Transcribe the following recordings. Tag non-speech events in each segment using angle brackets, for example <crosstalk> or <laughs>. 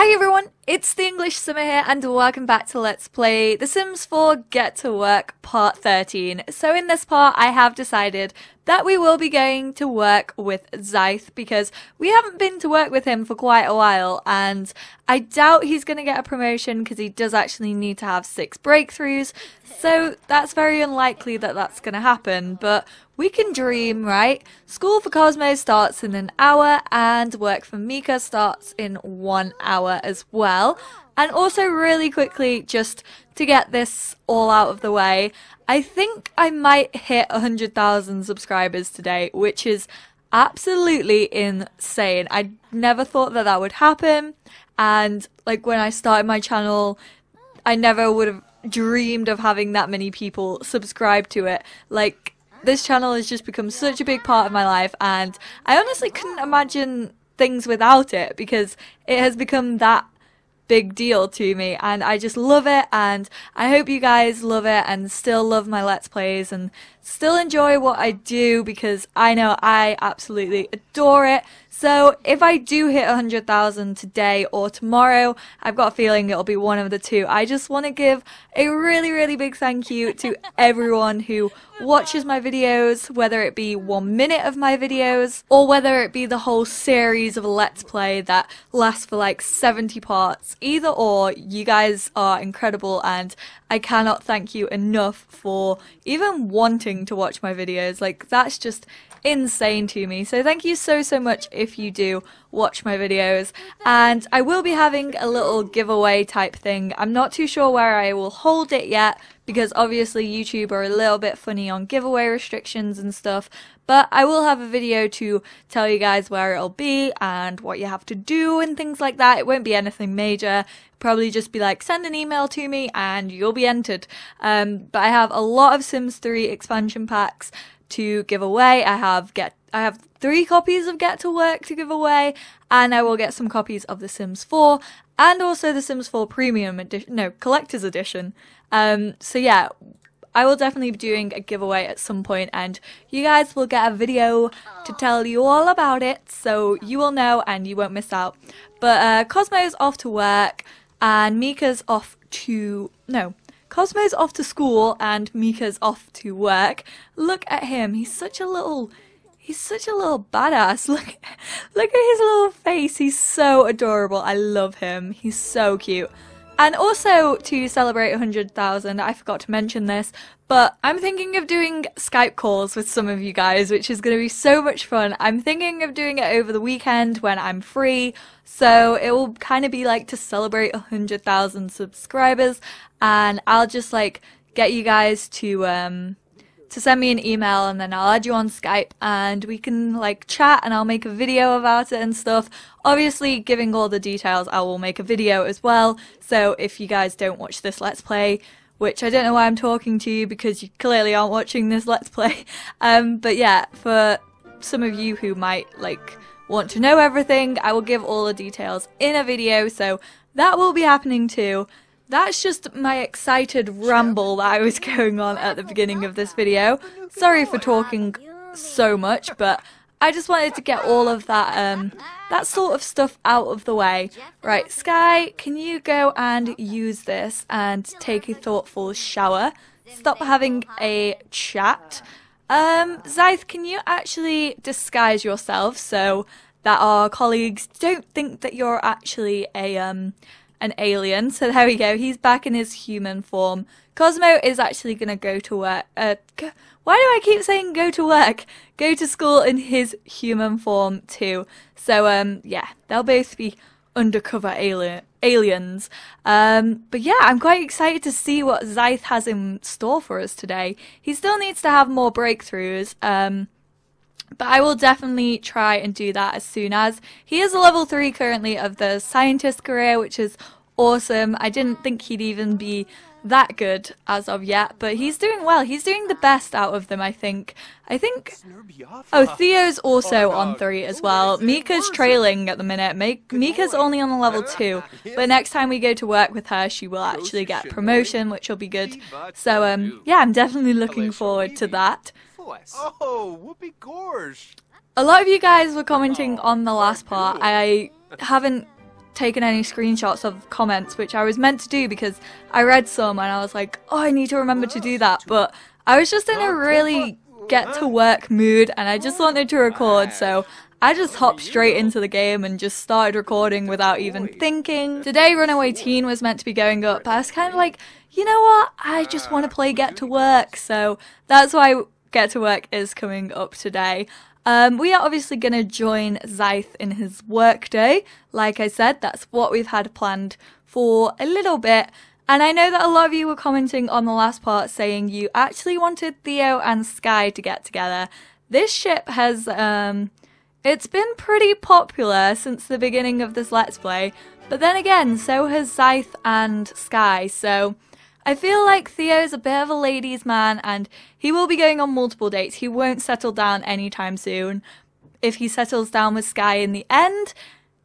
Hi everyone, it's the English Simmer here and welcome back to Let's Play The Sims 4 Get to Work Part 13. So in this part I have decided that we will be going to work with Xyth because we haven't been to work with him for quite a while and I doubt he's going to get a promotion because he does actually need to have six breakthroughs so that's very unlikely that that's going to happen but we can dream, right? School for Cosmo starts in an hour and work for Mika starts in one hour as well. And also really quickly, just to get this all out of the way, I think I might hit 100,000 subscribers today, which is absolutely insane. I never thought that that would happen. And like when I started my channel, I never would have dreamed of having that many people subscribe to it. Like this channel has just become such a big part of my life and I honestly couldn't imagine things without it because it has become that big deal to me and I just love it and I hope you guys love it and still love my let's plays and still enjoy what I do because I know I absolutely adore it so if I do hit 100,000 today or tomorrow, I've got a feeling it'll be one of the two. I just want to give a really, really big thank you to <laughs> everyone who watches my videos, whether it be one minute of my videos or whether it be the whole series of Let's Play that lasts for like 70 parts. Either or, you guys are incredible and I cannot thank you enough for even wanting to watch my videos. Like, that's just insane to me. So thank you so, so much if you do watch my videos. And I will be having a little giveaway type thing. I'm not too sure where I will hold it yet because obviously YouTube are a little bit funny on giveaway restrictions and stuff. But I will have a video to tell you guys where it'll be and what you have to do and things like that. It won't be anything major. Probably just be like, send an email to me and you'll be entered. Um, but I have a lot of Sims 3 expansion packs to give away. I have get I have three copies of Get to Work to give away, and I will get some copies of The Sims 4 and also The Sims 4 Premium edition, no, Collector's Edition. Um, so yeah, I will definitely be doing a giveaway at some point, and you guys will get a video to tell you all about it, so you will know and you won't miss out. But uh, Cosmo's off to work, and Mika's off to no, Cosmo's off to school and Mika's off to work. Look at him. He's such a little he's such a little badass. <laughs> Look look at his little face. He's so adorable. I love him. He's so cute. And also to celebrate 100,000, I forgot to mention this, but I'm thinking of doing Skype calls with some of you guys, which is going to be so much fun. I'm thinking of doing it over the weekend when I'm free, so it will kind of be like to celebrate 100,000 subscribers, and I'll just like get you guys to um, to send me an email and then I'll add you on Skype and we can like chat and I'll make a video about it and stuff. Obviously, giving all the details, I will make a video as well. So if you guys don't watch this Let's Play, which I don't know why I'm talking to you because you clearly aren't watching this Let's Play. <laughs> Um, but yeah, for some of you who might like want to know everything, I will give all the details in a video. So that will be happening too. That's just my excited ramble that I was going on at the beginning of this video. Sorry for talking so much, but I just wanted to get all of that um, that sort of stuff out of the way. Right, Sky, can you go and use this and take a thoughtful shower? Stop having a chat. Um, can you actually disguise yourself so that our colleagues don't think that you're actually a um an alien. So there we go. He's back in his human form. Cosmo is actually going to go to work. Uh, why do I keep saying go to work? Go to school in his human form too. So um, yeah, they'll both be undercover alien aliens. Um, but yeah, I'm quite excited to see what Xyth has in store for us today. He still needs to have more breakthroughs. Um, but I will definitely try and do that as soon as. He is a level 3 currently of the scientist career, which is awesome. I didn't think he'd even be that good as of yet, but he's doing well. He's doing the best out of them, I think. I think... Oh, Theo's also on 3 as well. Mika's trailing at the minute. Mika's only on the level 2, <laughs> but next time we go to work with her, she will actually get promotion, which will be good. So, um, yeah, I'm definitely looking forward to that. Oh, whoopee gorge! A lot of you guys were commenting on the last part. I haven't taken any screenshots of comments, which I was meant to do because I read some and I was like, oh, I need to remember to do that. But I was just in a really get to work mood and I just wanted to record, so I just hopped straight into the game and just started recording without even thinking. Today, Runaway Teen was meant to be going up, but I was kind of like, you know what? I just want to play Get to Work, so that's why Get to Work is coming up today. Um, we are obviously going to join Xyth in his workday. Like I said, that's what we've had planned for a little bit. And I know that a lot of you were commenting on the last part saying you actually wanted Theo and Sky to get together. This ship has, um, it's been pretty popular since the beginning of this Let's Play. But then again, so has Xyth and Sky, so I feel like Theo's a bit of a ladies' man and he will be going on multiple dates. He won't settle down anytime soon. If he settles down with Sky in the end,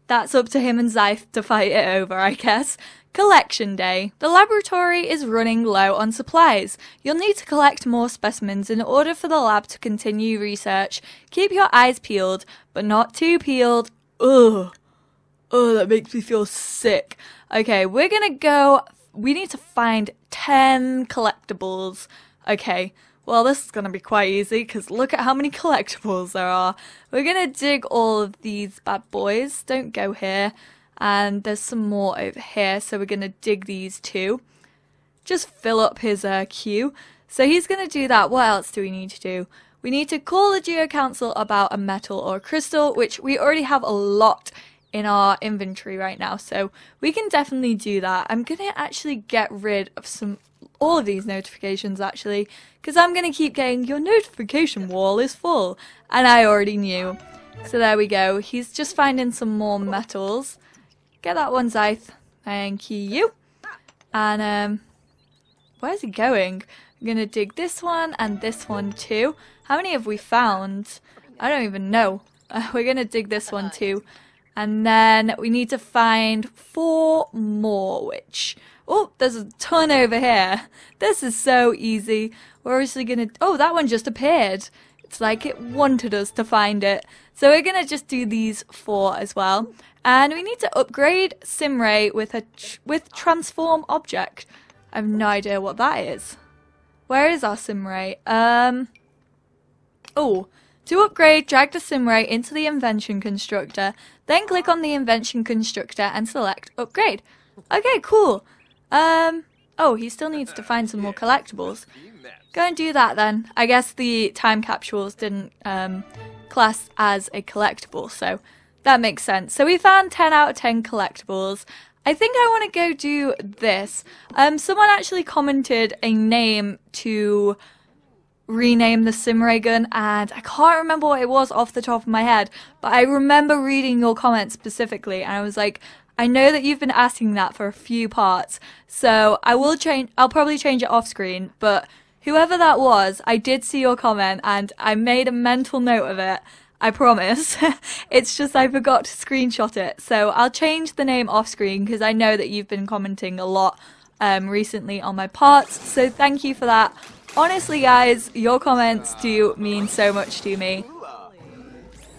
that's up to him and Xyth to fight it over, I guess. Collection Day. The laboratory is running low on supplies. You'll need to collect more specimens in order for the lab to continue research. Keep your eyes peeled, but not too peeled. Ugh. Oh, that makes me feel sick. Okay, we're gonna go we need to find 10 collectibles. Okay, well, this is going to be quite easy because look at how many collectibles there are. We're going to dig all of these bad boys. Don't go here. And there's some more over here, so we're going to dig these too. Just fill up his uh, queue. So he's going to do that. What else do we need to do? We need to call the Geo Council about a metal or a crystal, which we already have a lot in our inventory right now. So we can definitely do that. I'm going to actually get rid of some all of these notifications actually because I'm going to keep getting your notification wall is full and I already knew. So there we go. He's just finding some more metals. Get that one, Xyth. Thank you. And um, where's he going? I'm going to dig this one and this one too. How many have we found? I don't even know. Uh, <laughs> we're going to dig this one too. And then we need to find four more, which... Oh, there's a ton over here. This is so easy. We're obviously gonna... Oh, that one just appeared. It's like it wanted us to find it. So we're gonna just do these four as well. And we need to upgrade Simray with a tr with transform object. I have no idea what that is. Where is our Simray? Um... Oh, to upgrade, drag the Simray into the Invention Constructor, then click on the Invention Constructor and select Upgrade. Okay, cool. Um, oh, he still needs to find some more collectibles. Go and do that then. I guess the time capsules didn't um, class as a collectible, so that makes sense. So we found 10 out of 10 collectibles. I think I want to go do this. Um, someone actually commented a name to rename the Simray gun and I can't remember what it was off the top of my head, but I remember reading your comment specifically and I was like, I know that you've been asking that for a few parts, so I will change, I'll probably change it off screen, but whoever that was, I did see your comment and I made a mental note of it. I promise. <laughs> it's just I forgot to screenshot it. So I'll change the name off screen because I know that you've been commenting a lot um, recently on my parts. So thank you for that. Honestly, guys, your comments do mean so much to me.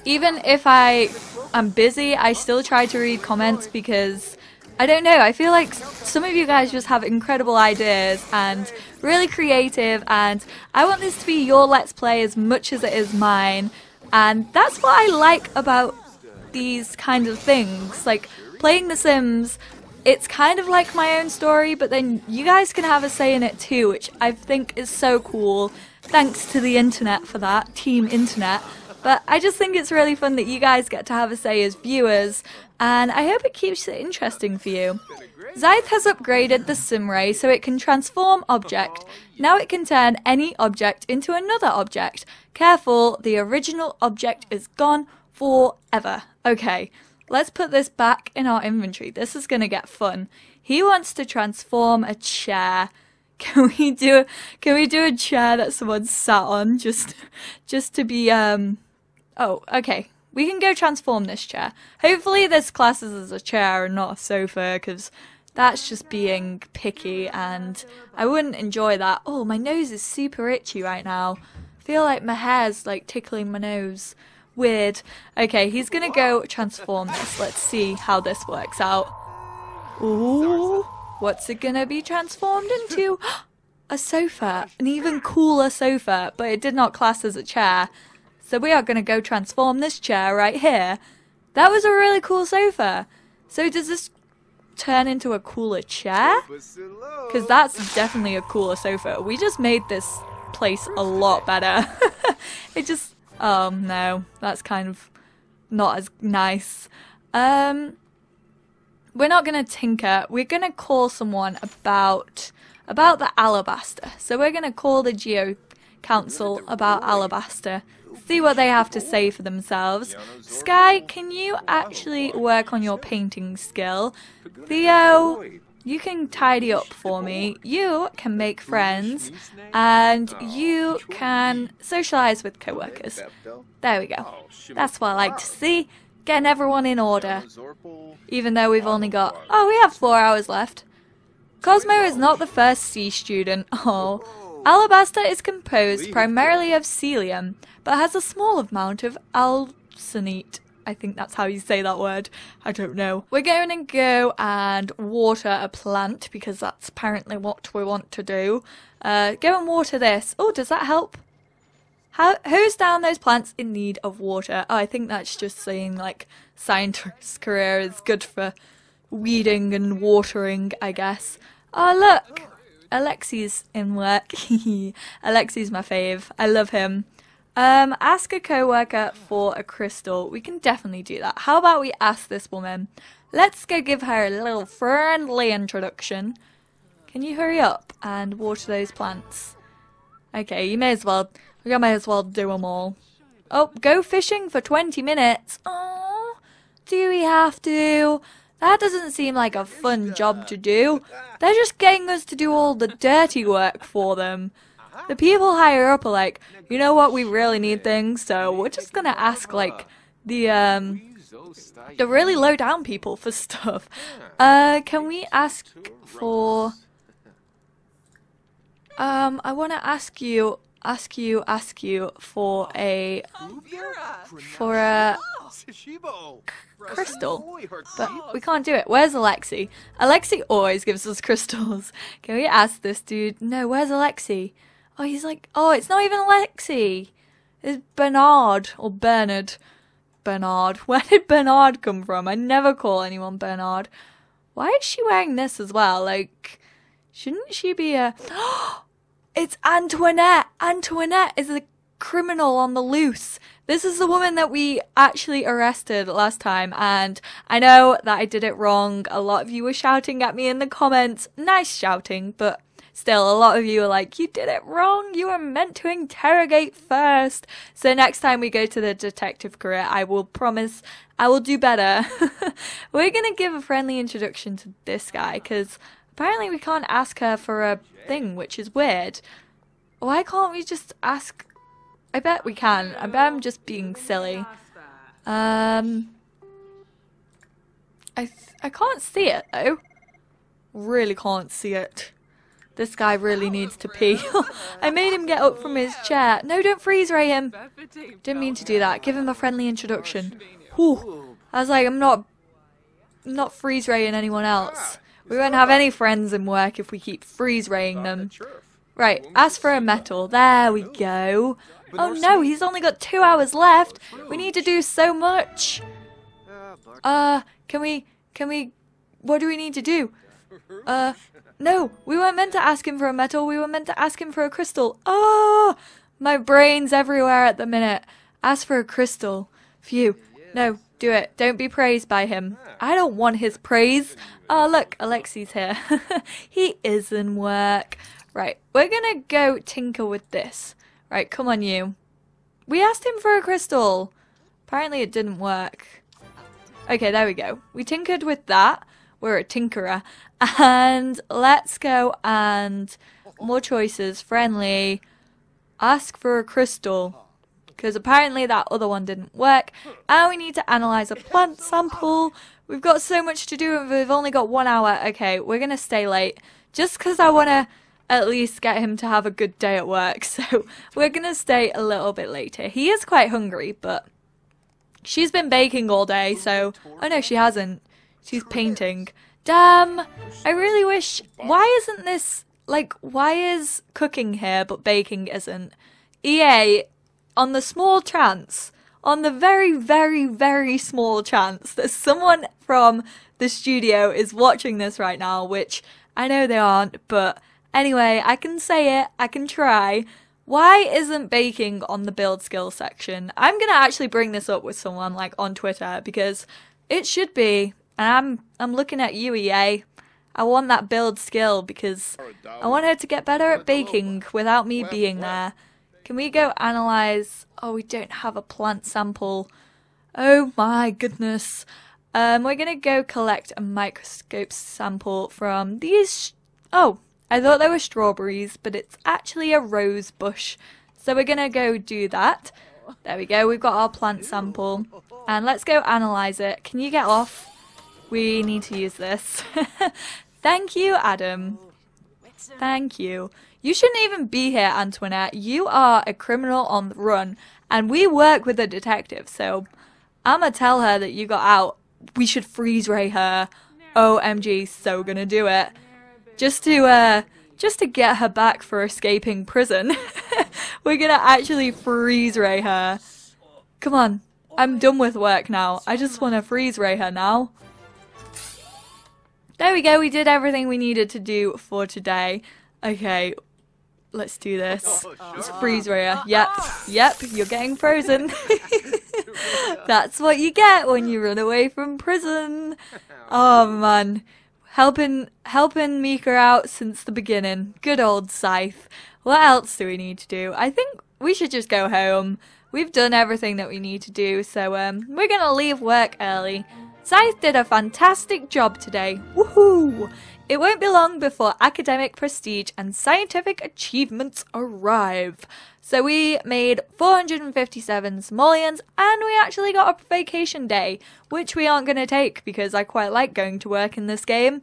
Even if I am busy, I still try to read comments because I don't know, I feel like some of you guys just have incredible ideas and really creative and I want this to be your Let's Play as much as it is mine and that's what I like about these kind of things. Like playing The Sims it's kind of like my own story, but then you guys can have a say in it too, which I think is so cool. Thanks to the internet for that, Team Internet. But I just think it's really fun that you guys get to have a say as viewers, and I hope it keeps it interesting for you. Xyth has upgraded the Simray so it can transform object. Now it can turn any object into another object. Careful, the original object is gone forever. Okay, Let's put this back in our inventory. This is going to get fun. He wants to transform a chair. <laughs> Can we do can we do a chair that someone sat on just <laughs> just to be um Oh, okay. We can go transform this chair. Hopefully this classes as a chair and not a sofa cuz that's just being picky and I wouldn't enjoy that. Oh, my nose is super itchy right now. I feel like my hair's like tickling my nose. Weird. Okay, he's gonna go transform this. Let's see how this works out. Ooh, what's it gonna be transformed into? <gasps> a sofa, an even cooler sofa, but it did not class as a chair. So we are gonna go transform this chair right here. That was a really cool sofa. So does this turn into a cooler chair? Because that's definitely a cooler sofa. We just made this place a lot better. <laughs> it just... Oh, no. That's kind of not as nice. Um, we're not going to tinker. We're going to call someone about about the alabaster. So we're going to call the Geo Council about alabaster see what they have to say for themselves. Sky, can you actually work on your painting skill? Theo, you can tidy up for me. You can make friends. And you can socialize with co-workers. There we go. That's what I like to see. Getting everyone in order. Even though we've only got... Oh, we have four hours left. Cosmo is not the first C student. <laughs> Oh. Alabaster is composed primarily of celium, but has a small amount of alcinite. I think that's how you say that word. I don't know. We're going to go and water a plant because that's apparently what we want to do. Uh, go and water this. Oh, does that help? How, who's down those plants in need of water? Oh, I think that's just saying like scientist's career is good for weeding and watering, I guess. Oh, look! Alexi's in work. <laughs> Alexi's my fave. I love him. Um, ask a co-worker for a crystal. We can definitely do that. How about we ask this woman? Let's go give her a little friendly introduction. Can you hurry up and water those plants? Okay, you may as well. We may as well do them all. Oh, go fishing for 20 minutes. Oh, do we have to? That doesn't seem like a fun job to do. They're just getting us to do all the dirty work for them. The people higher up are like, you know what, we really need things, so we're just gonna ask, like, the, um, the really low down people for stuff. Uh, can we ask for... Um, I wanna ask you, ask you, ask you for a... For a crystal. But we can't do it. Where's Alexi? Alexi always gives us crystals. Can we ask this dude? No, where's Alexi? Oh, he's like, oh, it's not even Alexi. It's Bernard or Bernard. Bernard. <laughs> Where did Bernard come from? I never call anyone Bernard. Why is she wearing this as well? Like, shouldn't she be a... <gasps> it's Antoinette! Antoinette is a criminal on the loose. This is the woman that we actually arrested last time, and I know that I did it wrong. A lot of you were shouting at me in the comments. Nice shouting, but still, a lot of you are like, you did it wrong. You were meant to interrogate first. So next time we go to the detective career, I will promise I will do better. <laughs> We're gonna give a friendly introduction to this guy, because apparently we can't ask her for a thing, which is weird. Why can't we just ask I bet we can. I bet I'm just being silly. Um, I I can't see it though. Really can't see it. This guy really needs to pee. <laughs> I made him get up from his chair. No, don't freeze ray him. Didn't mean to do that. Give him a friendly introduction. Whew. I was like, I'm not, not freeze raying anyone else. We won't have any friends in work if we keep freeze raying them. Right, ask for a metal. There we go. Oh no, he's only got two hours left. We need to do so much. Uh, can we, can we, what do we need to do? Uh, no, we weren't meant to ask him for a metal. We were meant to ask him for a crystal. Oh, my brain's everywhere at the minute. Ask for a crystal. Phew. No, do it. Don't be praised by him. I don't want his praise. Oh, look, Alexi's here. <laughs> he is in work. Right, we're gonna go tinker with this. Right, come on you. We asked him for a crystal. Apparently it didn't work. Okay, there we go. We tinkered with that. We're a tinkerer. And let's go and more choices. Friendly. Ask for a crystal. Because apparently that other one didn't work. And we need to analyze a plant sample. We've got so much to do and we've only got one hour. Okay, we're going to stay late. Just because I want to at least get him to have a good day at work. <laughs> So we're going to stay a little bit later. He is quite hungry, but She's been baking all day, so... Oh no, she hasn't. She's painting. Damn! I really wish... Why isn't this... Like, why is cooking here but baking isn't? EA, on the small chance, on the very, very, very small chance that someone from the studio is watching this right now, which I know they aren't, but anyway, I can say it, I can try. Why isn't baking on the build skill section? I'm gonna actually bring this up with someone like on Twitter because it should be. And I'm I'm looking at you, EA. I want that build skill because I want her to get better at baking without me being there. Can we go analyze? Oh, we don't have a plant sample. Oh my goodness. Um, we're gonna go collect a microscope sample from these. Oh, I thought they were strawberries, but it's actually a rose bush. So we're gonna go do that. There we go, we've got our plant sample. And let's go analyze it. Can you get off? We need to use this. <laughs> Thank you, Adam. Thank you. You shouldn't even be here, Antoinette. You are a criminal on the run, and we work with a detective, so I'ma tell her that you got out we should freeze ray her. OMG, so gonna do it. Just to, uh, just to get her back for escaping prison. <laughs> We're gonna actually freeze ray her. Come on. I'm done with work now. I just want to freeze ray her now. There we go, we did everything we needed to do for today. Okay, let's do this. Let's freeze ray her. Yep, yep, you're getting frozen. <laughs> <laughs> That's what you get when you run away from prison. Oh man. Helping helping Mika out since the beginning. Good old Xyth. What else do we need to do? I think we should just go home. We've done everything that we need to do, so um, we're gonna leave work early. Xyth did a fantastic job today. Woohoo! It won't be long before academic prestige and scientific achievements arrive. So we made 457 simoleons and we actually got a vacation day, which we aren't going to take because I quite like going to work in this game.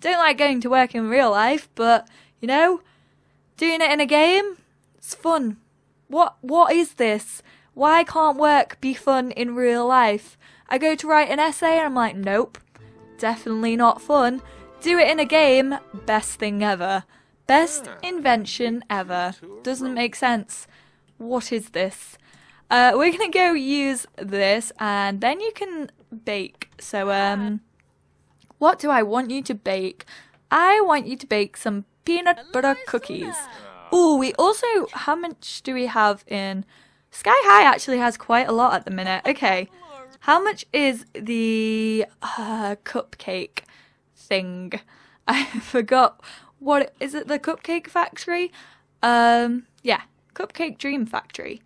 Don't like going to work in real life, but you know, doing it in a game, it's fun. What what is this? Why can't work be fun in real life? I go to write an essay and I'm like, nope, definitely not fun. Do it in a game, best thing ever. Best invention ever. Doesn't make sense. What is this? Uh, we're gonna go use this and then you can bake. So, um, what do I want you to bake? I want you to bake some peanut butter cookies. Oh, we also, how much do we have in? Sky High actually has quite a lot at the minute. Okay, how much is the uh, cupcake? thing. <laughs> I forgot what is it the Cupcake Factory? Um yeah, Cupcake Dream Factory.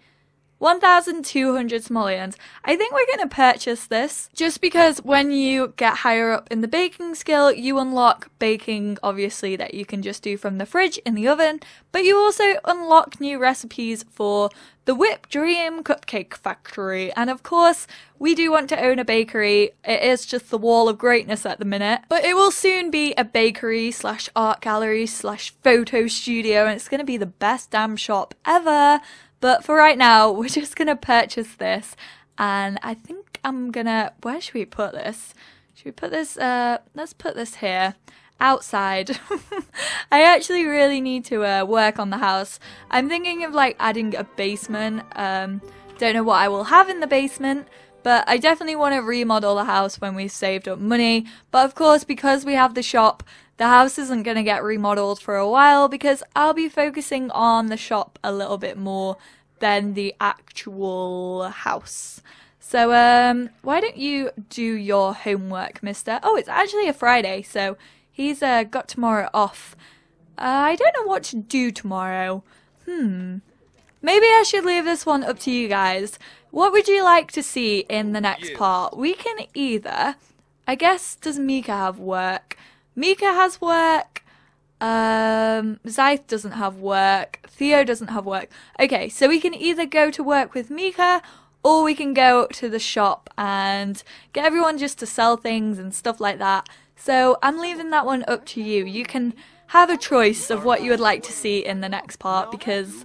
1,200 simoleons. I think we're going to purchase this just because when you get higher up in the baking skill, you unlock baking, obviously, that you can just do from the fridge in the oven, but you also unlock new recipes for the Whip Dream Cupcake Factory. And of course, we do want to own a bakery. It is just the wall of greatness at the minute, but it will soon be a bakery slash art gallery slash photo studio, and it's going to be the best damn shop ever. But for right now, <laughs> we're just gonna purchase this, and I think I'm gonna. Where should we put this? Should we put this? Uh, let's put this here outside. <laughs> I actually really need to uh, work on the house. I'm thinking of like adding a basement. Um, don't know what I will have in the basement, but I definitely want to remodel the house when we've saved up money. But of course, because we have the shop, the house isn't going to get remodeled for a while because I'll be focusing on the shop a little bit more than the actual house. So, um, why don't you do your homework, mister? Oh, it's actually a Friday, so he's uh, got tomorrow off. Uh, I don't know what to do tomorrow. Hmm. Maybe I should leave this one up to you guys. What would you like to see in the next part? We can either... I guess, does Mika have work? Mika has work. Um, doesn't have work. Theo doesn't have work. Okay, so we can either go to work with Mika or we can go to the shop and get everyone just to sell things and stuff like that. So I'm leaving that one up to you. You can have a choice of what you would like to see in the next part because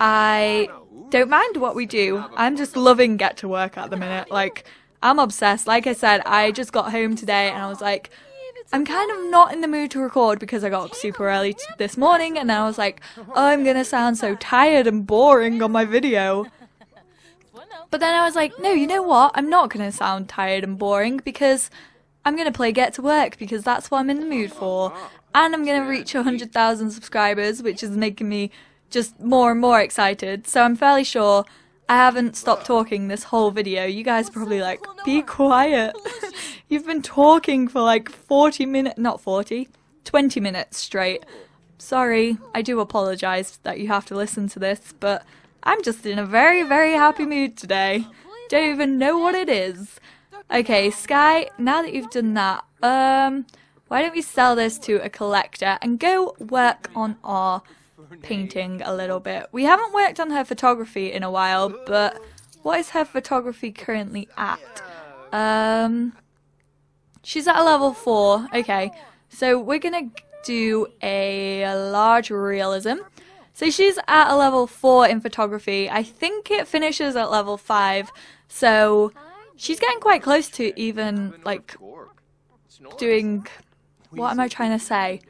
I don't mind what we do. I'm just loving get to work at the minute. Like, I'm obsessed. Like I said, I just got home today and I was like, I'm kind of not in the mood to record because I got up super early this morning and I was like, oh, I'm gonna sound so tired and boring on my video. But then I was like, no, you know what? I'm not gonna sound tired and boring because I'm gonna play Get to Work because that's what I'm in the mood for. And I'm gonna reach 100,000 subscribers, which is making me just more and more excited. So I'm fairly sure I haven't stopped talking this whole video. You guys are probably like, be quiet. <laughs> You've been talking for like 40 minutes, not 40, 20 minutes straight. Sorry, I do apologise that you have to listen to this, but I'm just in a very, very happy mood today. Don't even know what it is. Okay, Sky, now that you've done that, um, why don't we sell this to a collector and go work on our painting a little bit. We haven't worked on her photography in a while, but what is her photography currently at? Um, she's at a level 4. Okay, so we're going to do a large realism. So she's at a level 4 in photography. I think it finishes at level 5. So she's getting quite close to even, like, doing... What am I trying to say?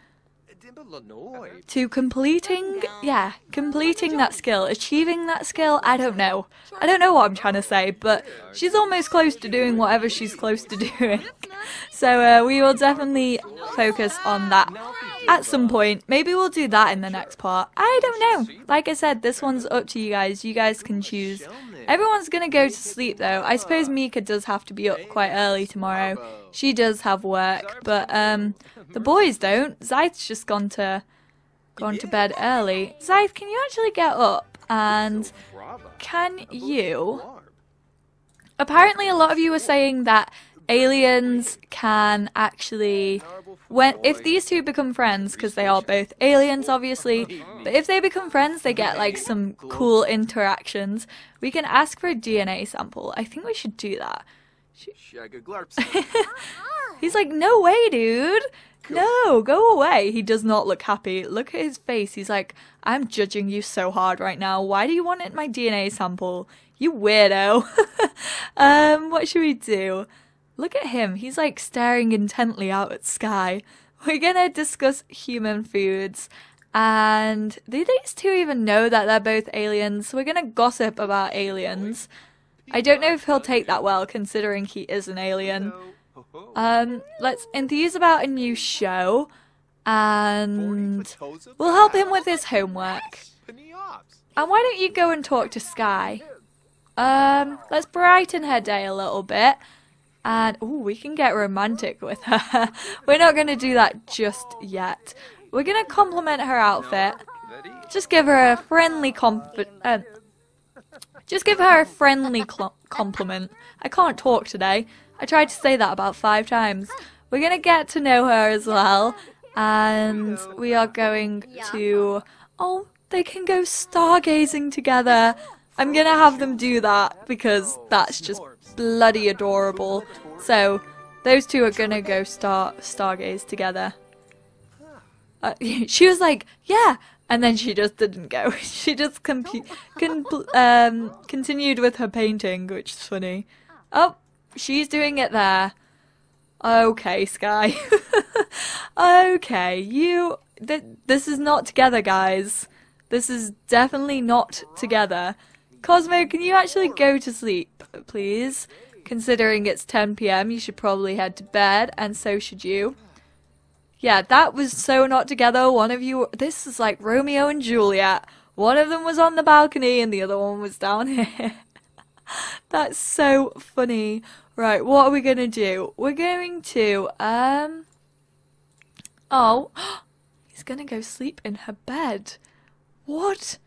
To completing, yeah, completing that skill, achieving that skill, I don't know. I don't know what I'm trying to say, but she's almost close to doing whatever she's close to <laughs> doing. so uh, we will definitely focus on that at some point. Maybe we'll do that in the next part. I don't know. Like I said, this one's up to you guys. You guys can choose. Everyone's gonna go to sleep though. I suppose Mika does have to be up quite early tomorrow. She does have work, but um, the boys don't. Xyth's just gone to gone to bed early. Xyth, can you actually get up? And can you? Apparently, a lot of you were saying that aliens can actually when if these two become friends because they are both aliens obviously but if they become friends they get like some cool interactions. We can ask for a dna sample. I think we should do that. <laughs> He's like no way dude. No go away. He does not look happy. Look at his face. He's like i'm judging you so hard right now. Why do you want it my dna sample? You weirdo. <laughs> Um what should we do Look at him. He's like staring intently out at sky. <laughs> We're gonna discuss human foods. And do these two even know that they're both aliens? We're gonna gossip about aliens. I don't know if he'll take that well, considering he is an alien. Um, let's enthuse about a new show, and we'll help him with his homework. And why don't you go and talk to Sky? Um, let's brighten her day a little bit. And, oh, we can get romantic with her. <laughs> We're not going to do that just yet. We're going to compliment her outfit. Just give her a friendly comp- uh, Just give her a friendly compliment. I can't talk today. I tried to say that about five times. We're going to get to know her as well. And we are going to... Oh, they can go stargazing together. I'm going to have them do that because that's just bloody adorable. So, those two are gonna go star stargaze together. Uh, <laughs> she was like, yeah, and then she just didn't go. <laughs> she just con um, continued with her painting, which is funny. Oh, she's doing it there. Okay, Sky. <laughs> okay, you. Th this is not together, guys. This is definitely not together. Cosmo, can you actually go to sleep, please? Considering it's 10 pm, you should probably head to bed, and so should you. Yeah, that was so not together. One of you. This is like Romeo and Juliet. One of them was on the balcony, and the other one was down <laughs> here. That's so funny. Right, what are we gonna do? We're going to, um. Oh, <gasps> he's gonna go sleep in her bed. What?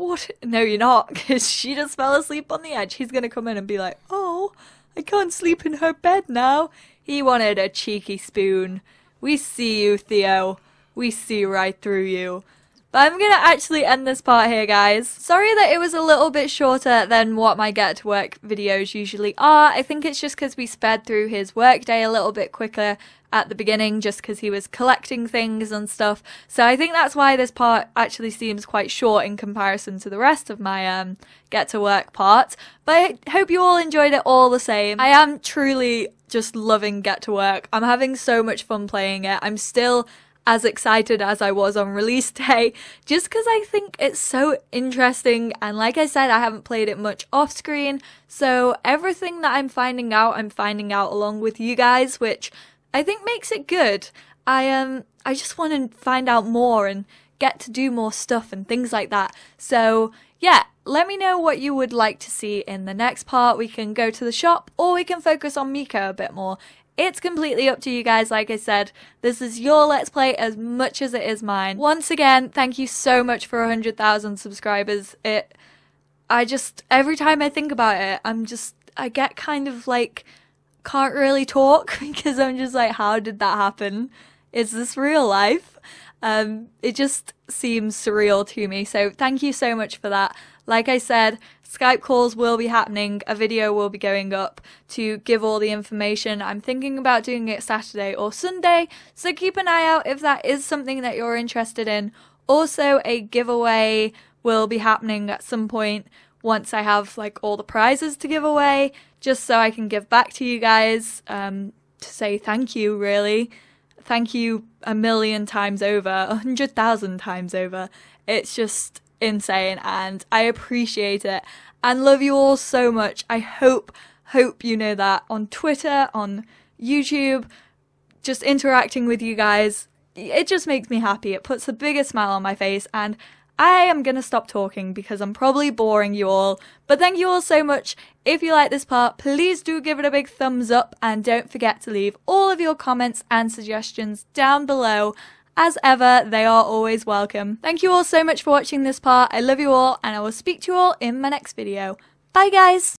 What? No, you're not, because she just fell asleep on the edge. He's going to come in and be like, oh, I can't sleep in her bed now. He wanted a cheeky spoon. We see you, Theo. We see right through you. But I'm going to actually end this part here, guys. Sorry that it was a little bit shorter than what my get to work videos usually are. I think it's just because we sped through his workday a little bit quicker at the beginning just because he was collecting things and stuff. So I think that's why this part actually seems quite short in comparison to the rest of my um, get to work part. But I hope you all enjoyed it all the same. I am truly just loving get to work. I'm having so much fun playing it. I'm still as excited as I was on <laughs> release day just because I think it's so interesting. And like I said, I haven't played it much off screen. So everything that I'm finding out, I'm finding out along with you guys, which I think makes it good. I um I just want to find out more and get to do more stuff and things like that. So yeah, let me know what you would like to see in the next part. We can go to the shop or we can focus on Mika a bit more. It's completely up to you guys, like I said. This is your Let's Play as much as it is mine. Once again, thank you so much for 100,000 subscribers. It, I just, every time I think about it, I'm just, I get kind of like, can't really talk <laughs> because I'm just like, how did that happen? Is this real life? Um, it just seems surreal to me. So thank you so much for that. Like I said, Skype calls will be happening. A video will be going up to give all the information. I'm thinking about doing it Saturday or Sunday, so keep an eye out if that is something that you're interested in. Also, a giveaway will be happening at some point once I have like all the prizes to give away, just so I can give back to you guys um, to say thank you, really. Thank you a million times over, a hundred thousand times over. It's just insane and I appreciate it and love you all so much. I hope, hope you know that on Twitter, on YouTube, just interacting with you guys. It just makes me happy. It puts the biggest smile on my face and I am gonna stop talking because I'm probably boring you all. But thank you all so much. If you like this part, please do give it a big thumbs up and don't forget to leave all of your comments and suggestions down below. As ever, they are always welcome. Thank you all so much for watching this part. I love you all, and I will speak to you all in my next video. Bye, guys!